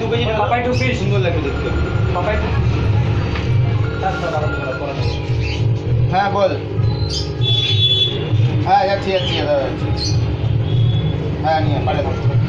দু KG Papai two piece সুন্দর লাগবে দেখতে। পাপায় টু হ্যাঁ বল। হ্যাঁ যাচ্ছি যাচ্ছি দাদা যাচ্ছি। হ্যাঁ নিয়ে পাঠিয়ে দাও